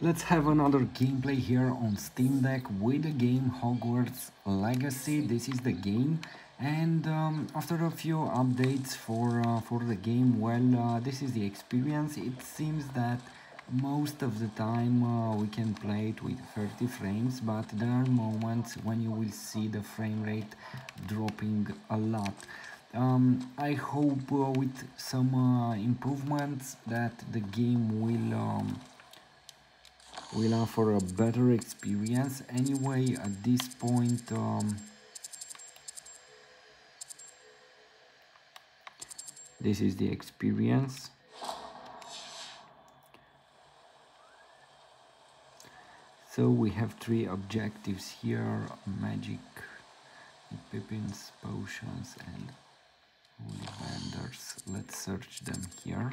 Let's have another gameplay here on Steam Deck with the game Hogwarts Legacy. This is the game and um, after a few updates for uh, for the game, well, uh, this is the experience. It seems that most of the time uh, we can play it with 30 frames, but there are moments when you will see the frame rate dropping a lot. Um, I hope uh, with some uh, improvements that the game will um, will offer a better experience. Anyway at this point um, this is the experience. So we have three objectives here magic Pippins, potions and Ollivanders let's search them here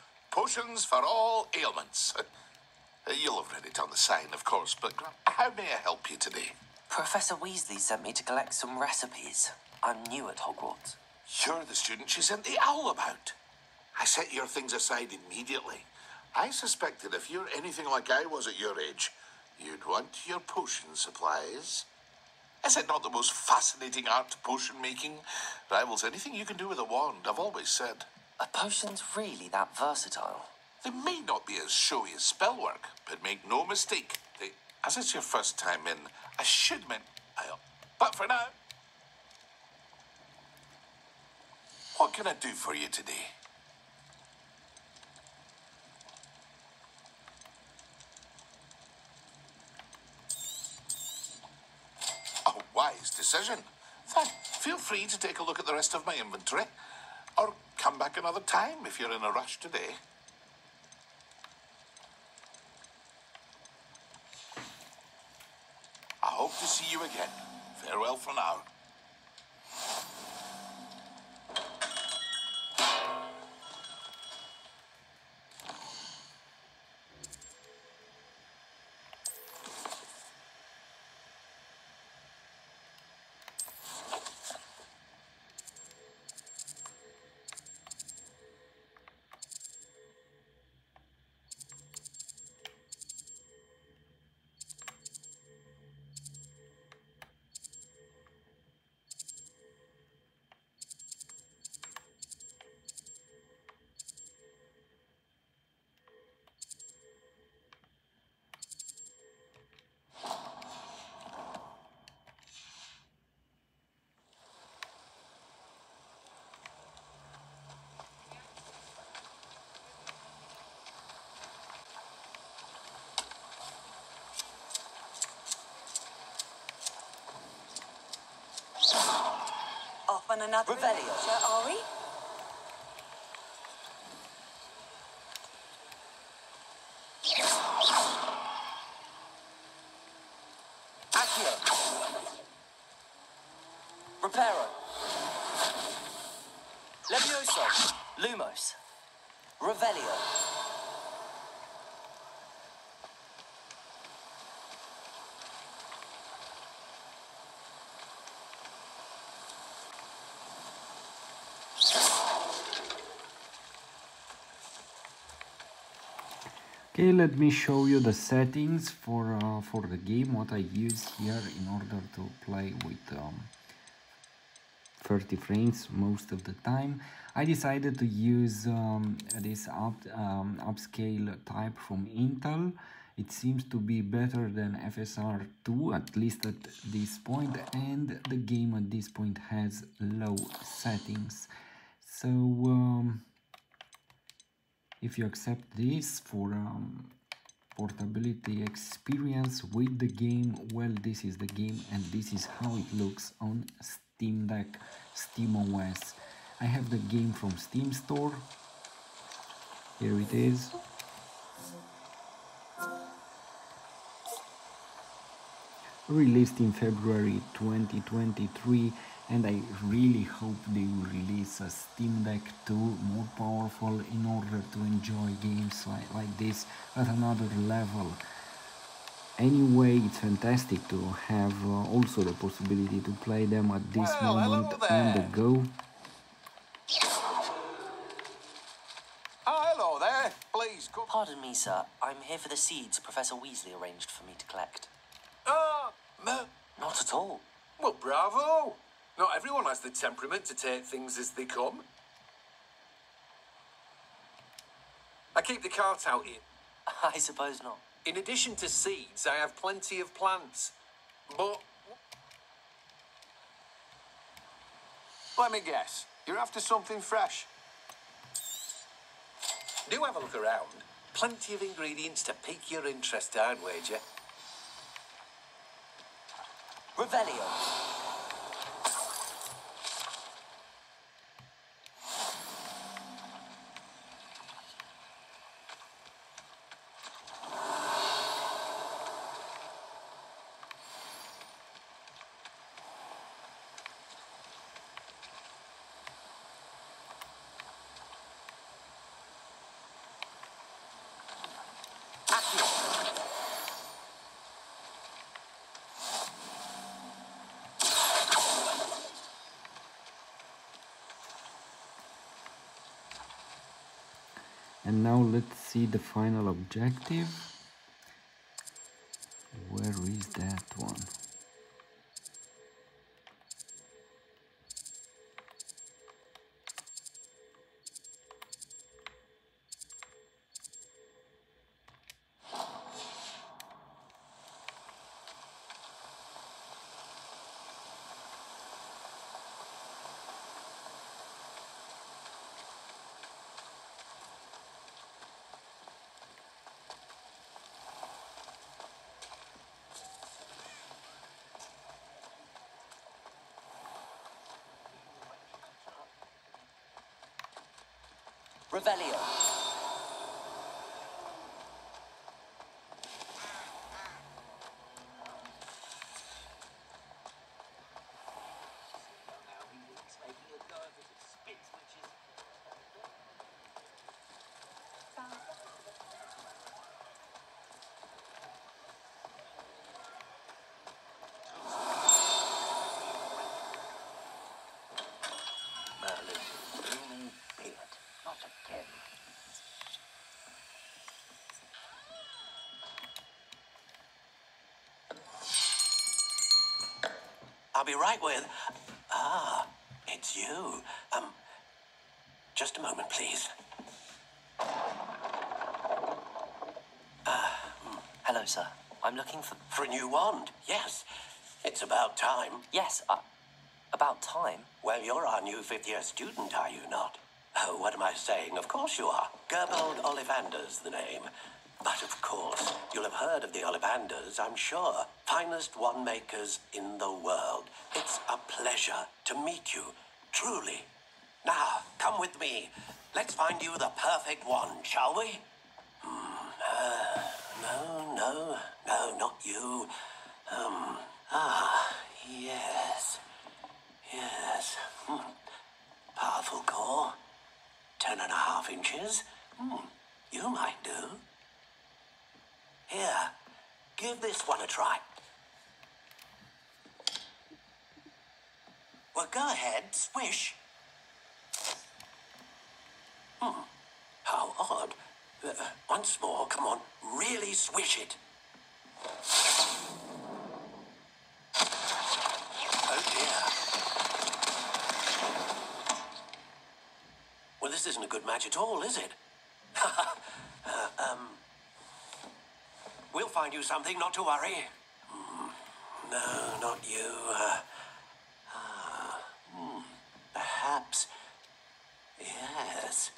Potions for all ailments. You'll have read it on the sign, of course, but how may I help you today? Professor Weasley sent me to collect some recipes. I'm new at Hogwarts. You're the student she sent the owl about. I set your things aside immediately. I suspected if you're anything like I was at your age, you'd want your potion supplies. Is it not the most fascinating art, potion making? Rivals anything you can do with a wand, I've always said. Are potions really that versatile? They may not be as showy as spellwork, but make no mistake, they, as it's your first time in, I should men. I'll, but for now, what can I do for you today? A wise decision. Th- Feel free to take a look at the rest of my inventory, or come back another time if you're in a rush today. I hope to see you again. Farewell for now. On another are we? Accio! Levioso! Lumos! Revelio! Okay, let me show you the settings for uh, for the game. What I use here in order to play with um, 30 frames most of the time. I decided to use um, this up, um, upscale type from Intel. It seems to be better than FSR 2 at least at this point and the game at this point has low settings. So um, if you accept this for um, portability experience with the game well this is the game and this is how it looks on steam deck steam os i have the game from steam store. Here it is. Released in february 2023 and I really hope they will release a Steam Deck 2 more powerful in order to enjoy games like, like this at another level. Anyway, it's fantastic to have uh, also the possibility to play them at this Well, moment hello on the go. Oh, hello there. Please come. Pardon me, sir. I'm here for the seeds Professor Weasley arranged for me to collect. Ah, no. Not at all. Well, bravo. Not everyone has the temperament to take things as they come. I keep the cart out here. I suppose not. In addition to seeds, I have plenty of plants. But. Let me guess. You're after something fresh. Do have a look around. Plenty of ingredients to pique your interest, I'd wager. Revelio. And now let's see the final objective. Where is that one? Revelio. Merlin, blooming beard. Not again. I'll be right with. Ah, it's you. Um, just a moment, please. Hello, sir. I'm looking for. For a new wand, yes. It's about time. Yes, uh, about time. Well, you're our new fifth year student, are you not? Oh, what am I saying? Of course you are. Gerbold Ollivander's the name. But of course, you'll have heard of the Ollivanders, I'm sure. Finest wand makers in the world. It's a pleasure to meet you, truly. Now, come with me. Let's find you the perfect wand, shall we? Hmm, uh, no, no, no, not you. Um, ah, yes. Yes. Hmm. Powerful core. Ten and a half inches. Hmm. You might do. Give this one a try. Well, go ahead, swish. Hmm, how odd. Uh, once more, come on, really swish it. Oh dear. Well, this isn't a good match at all, is it? find you something, not to worry. Hmm, No, not you. Uh, ah, hmm, perhaps. Yes.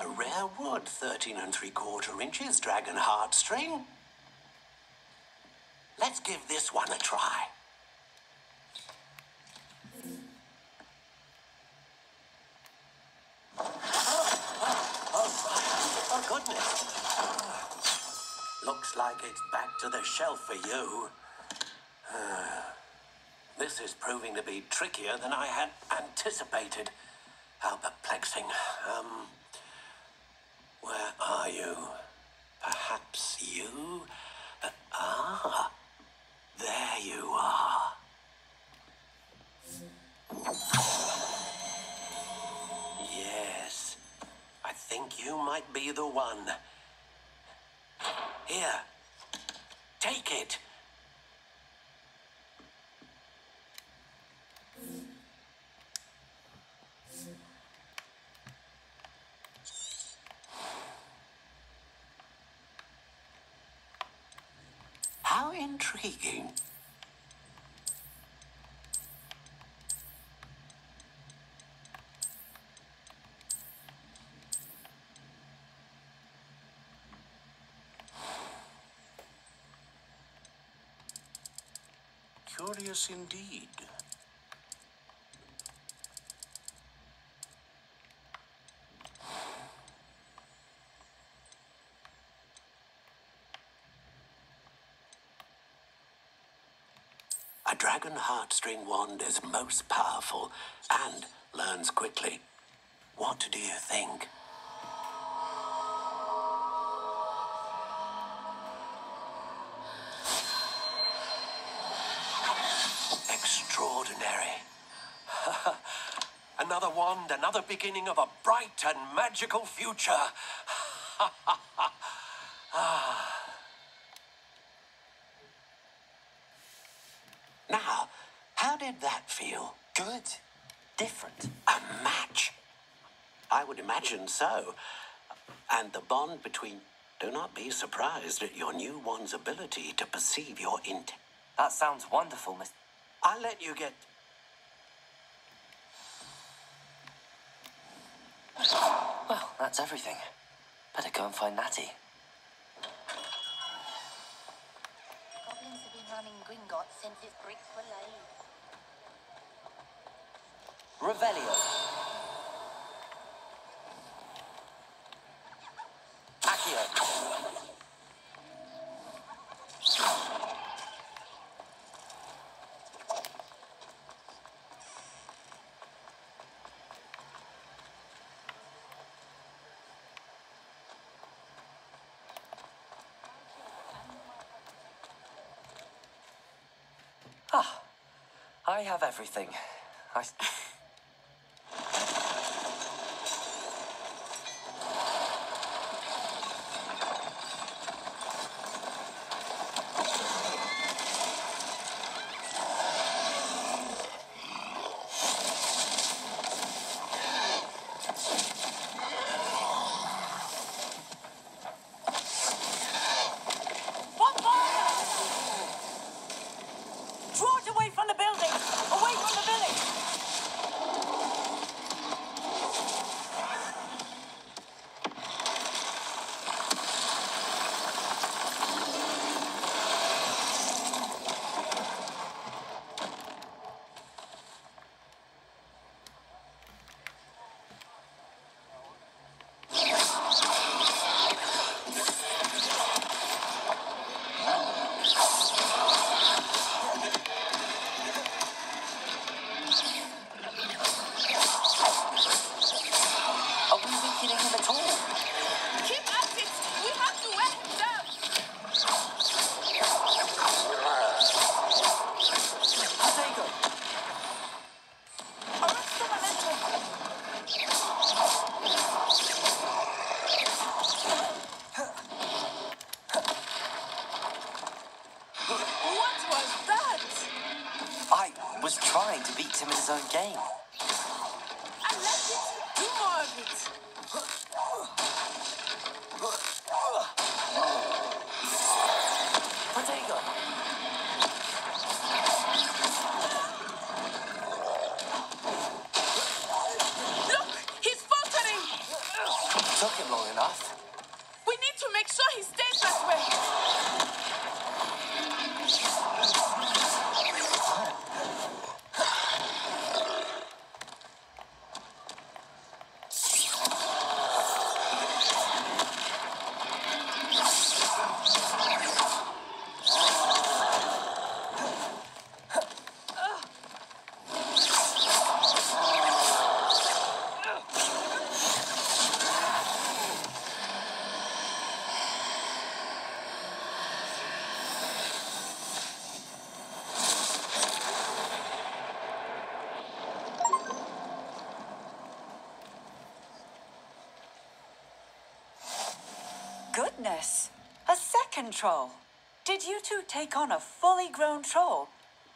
A rare wood, 13 and three quarter inches, dragon heartstring. Let's give this one a try. Oh, goodness. Looks like it's back the shelf for you. this is proving to be trickier than I had anticipated. How perplexing. Um, where are you? Perhaps you? Intriguing. Curious indeed. A heartstring wand is most powerful and learns quickly. What do you think? Extraordinary. another wand, another beginning of a bright and magical future. Ah. now, how did that feel? Good. Different. A match? I would imagine so. And the bond between. Do not be surprised at your new one's ability to perceive your intent. That sounds wonderful, Miss. I'll let you get. Well, that's everything. Better go and find Natty. Goblins have been running Gringotts since its bricks were laid. Revelio. Accio. Ah, I have everything. I. Took him long enough. We need to make sure he stays that way. Goodness, a second troll. Did you two take on a fully grown troll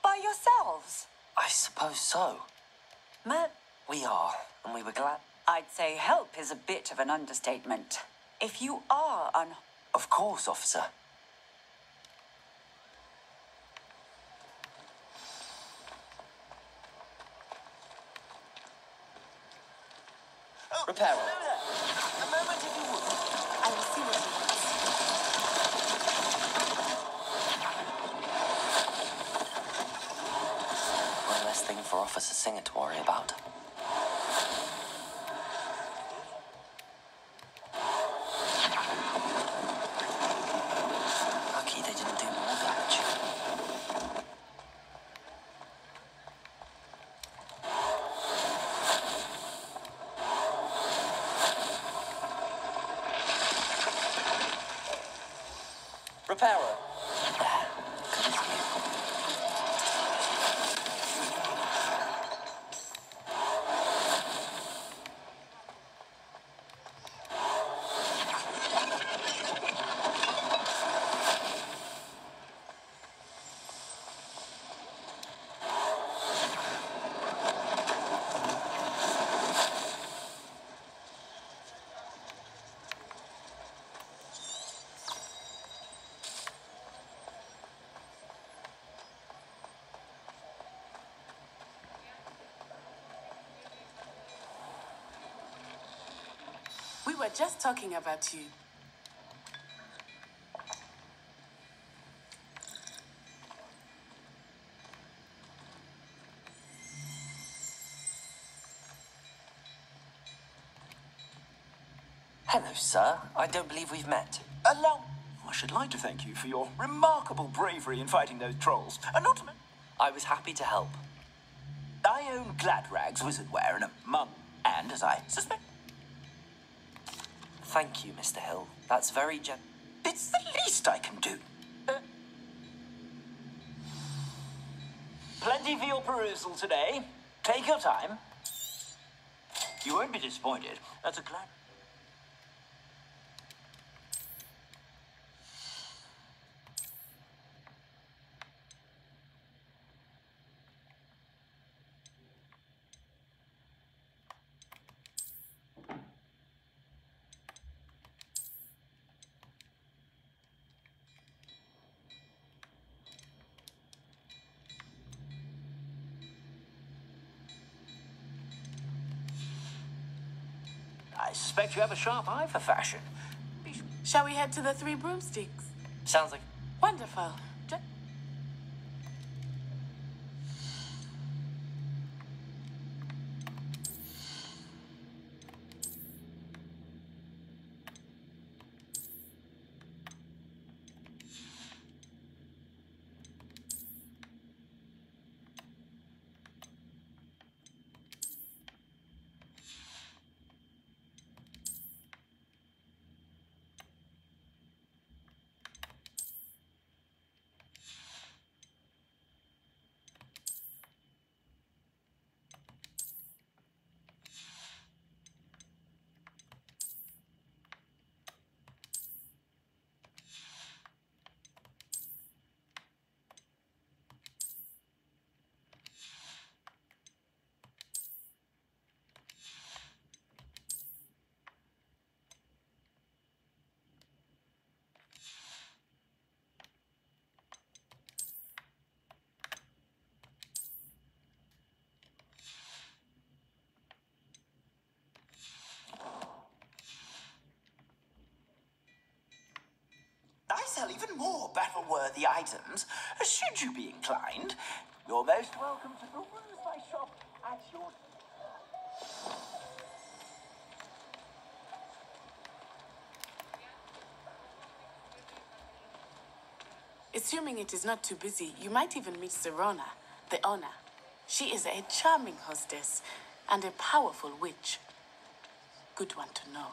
by yourselves? I suppose so. Matt, We are, and we were glad. I'd say help is a bit of an understatement. If you are un. Of course, officer. Reparo. A moment if you would. I will see what he wants. One for Officer Singer to worry about. Lucky they didn't do more damage. Reparo. There. Good as new. We were just talking about you. Hello, sir. I don't believe we've met. Allow. I should like to thank you for your remarkable bravery in fighting those trolls. And not to men- I was happy to help. I own Gladrags Wizardwear and a among, and as I suspect, Thank you, Mr. Hill. That's very gen. it's the least I can do. Plenty for your perusal today. Take your time. You won't be disappointed. That's a glad. I suspect you have a sharp eye for fashion. Shall we head to the Three Broomsticks? Sounds like. Wonderful. Sell even more battle-worthy items, should you be inclined. You're most welcome to peruse my shop at your... Assuming it is not too busy, you might even meet Sirona, the owner. She is a charming hostess and a powerful witch. Good one to know.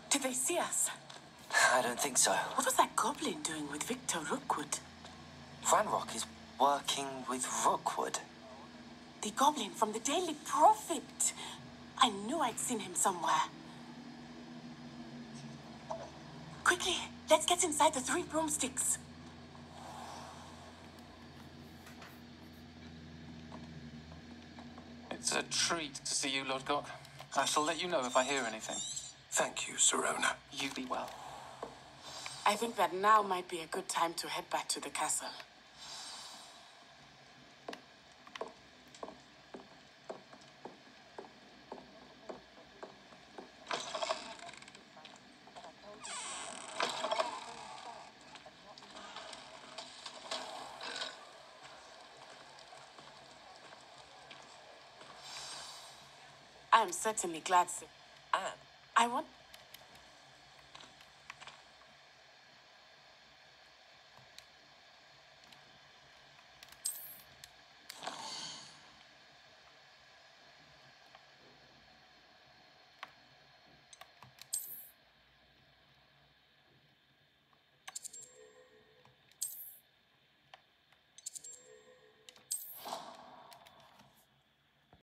Did they see us? I don't think so. What was that goblin doing with Victor Rookwood? Ranrock is working with Rookwood. The goblin from the Daily Prophet. I knew I'd seen him somewhere. Quickly, let's get inside the three broomsticks. It's a treat to see you, Lodgok. I shall let you know if I hear anything. Thank you, Sirona. You be well. I think that now might be a good time to head back to the castle. I am certainly glad, I want